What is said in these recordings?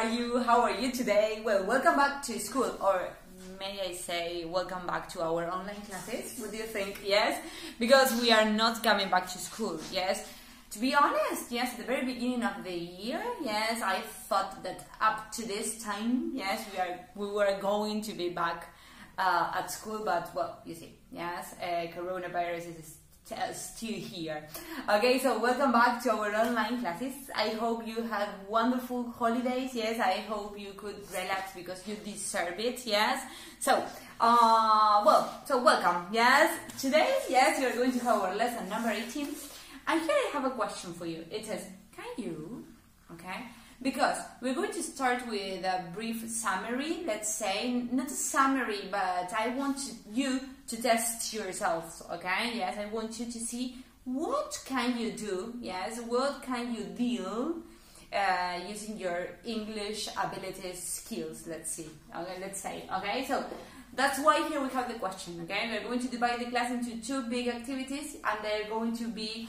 are you? How are you today? Well, welcome back to school, or may I say, welcome back to our online classes. What do you think? Yes, because we are not coming back to school. Yes, to be honest, yes, at the very beginning of the year, yes, I thought that up to this time, yes, we are we were going to be back uh, at school, but well, you see, yes, uh, coronavirus is still here. Okay, so welcome back to our online classes. I hope you had wonderful holidays. Yes, I hope you could relax because you deserve it. Yes. So, uh, well, so welcome. Yes, today, yes, we are going to have our lesson number 18. And here I have a question for you. It says, can you, okay, because we're going to start with a brief summary, let's say, not a summary, but I want you to test yourselves, okay? Yes, I want you to see what can you do, yes, what can you deal uh, using your English abilities skills, let's see, okay, let's say, okay? So, that's why here we have the question, okay? We're going to divide the class into two big activities and they're going to be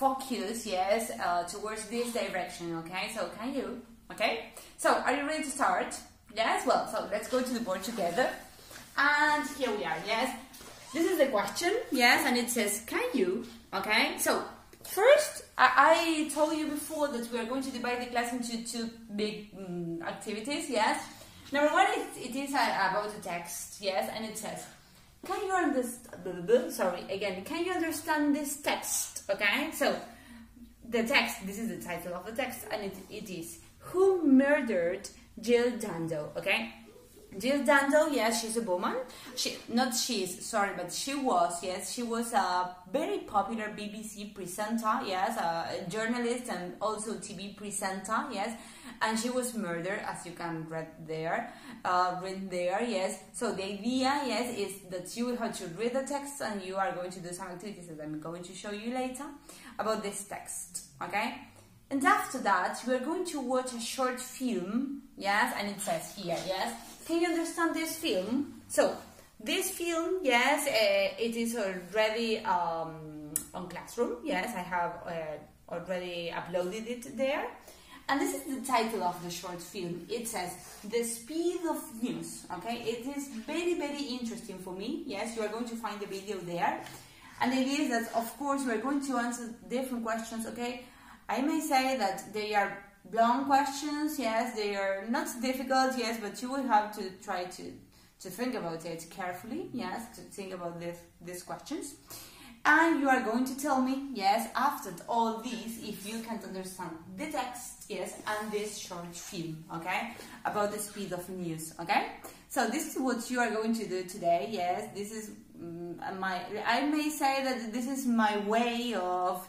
focus, yes, uh, towards this direction, okay? So can you, okay? So are you ready to start? Yes, well, so let's go to the board together. And here we are, yes? This is the question, yes, and it says, can you, okay? So first, I, I told you before that we are going to divide the class into two big um, activities, yes? Number one, it, it is about the text, yes, and it says, can you understand, sorry, again, can you understand this text, okay? So, the text, this is the title of the text, and it, it is, Who Murdered Jill Dando, okay? Jill Dando, yes, she's a woman. She, not she's, sorry, but she was, yes, she was a very popular BBC presenter, yes, a journalist and also TV presenter, yes, and she was murdered, as you can read there, uh, read there, yes. So the idea, yes, is that you have to read the text and you are going to do some activities that I'm going to show you later about this text, okay? And after that, you are going to watch a short film, yes, and it says here, yes. Can you understand this film? So, this film, yes, uh, it is already um, on Classroom, yes, I have uh, already uploaded it there. And this is the title of the short film. It says, The Speed of News. Okay, it is very, very interesting for me. Yes, you are going to find the video there. And idea is that, of course, we are going to answer different questions. Okay, I may say that they are long questions. Yes, they are not difficult. Yes, but you will have to try to, to think about it carefully. Yes, to think about this, these questions and you are going to tell me, yes, after all this, if you can understand the text, yes, and this short film, okay, about the speed of news, okay? So this is what you are going to do today, yes, this is um, my, I may say that this is my way of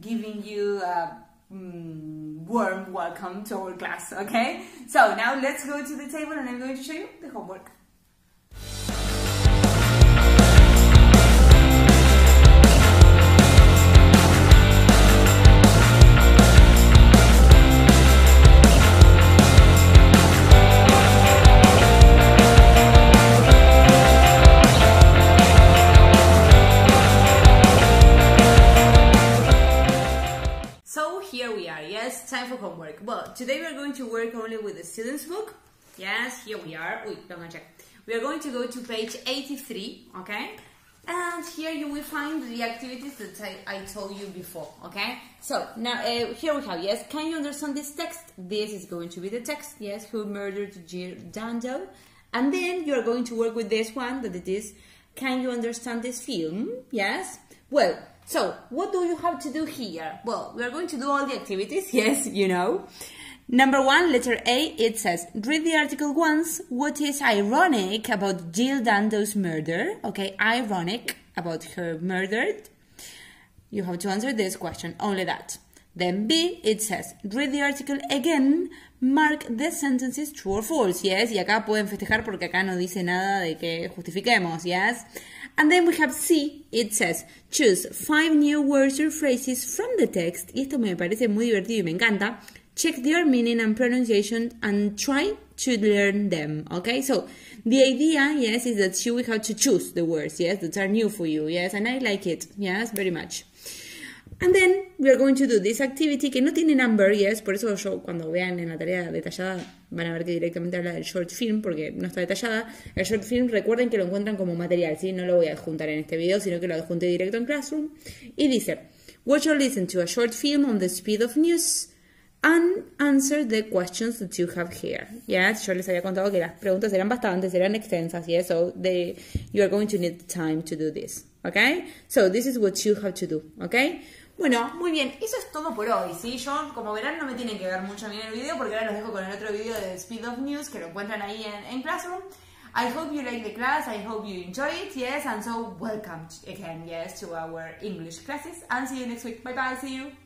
giving you a um, warm welcome to our class, okay? So now let's go to the table and I'm going to show you the homework. Time for homework. Well, today we are going to work only with the student's book. Yes, here we are. Wait, don't check. We are going to go to page 83, okay? And here you will find the activities that I, I told you before, okay? So, now, uh, here we have, yes, can you understand this text? This is going to be the text, yes, who murdered Dando. And then you are going to work with this one, that it is, can you understand this film? Yes? Well, so, what do you have to do here? Well, we are going to do all the activities, yes, you know. Number one, letter A, it says, read the article once. What is ironic about Jill Dando's murder? Okay, ironic about her murdered. You have to answer this question, only that. Then B, it says, read the article again, mark the sentences true or false, yes, y acá pueden festejar porque acá no dice nada de que justifiquemos, yes. And then we have C, it says, choose five new words or phrases from the text, y esto me parece muy divertido y me encanta, check their meaning and pronunciation and try to learn them, okay? So, the idea, yes, is that you will have to choose the words, yes, that are new for you, yes, and I like it, yes, very much. And then we are going to do this activity que no tiene number, yes, por eso yo cuando vean en la tarea detallada van a ver que directamente habla del short film porque no está detallada. El short film recuerden que lo encuentran como material, ¿sí? No lo voy a adjuntar en este video, sino que lo adjunté directo en Classroom. Y dice, watch or listen to a short film on the speed of news and answer the questions that you have here. Yes, yo les había contado que las preguntas eran bastantes, eran extensas, yes, so they, you are going to need time to do this, okay? So this is what you have to do, okay? Bueno, muy bien, eso es todo por hoy, ¿sí? Yo, como verán, no me tienen que ver mucho en el video porque ahora los dejo con el otro video de Speed of News que lo encuentran ahí en, en Classroom. I hope you like the class, I hope you enjoy it, yes, and so welcome again, yes, to our English classes, and see you next week. Bye bye, see you!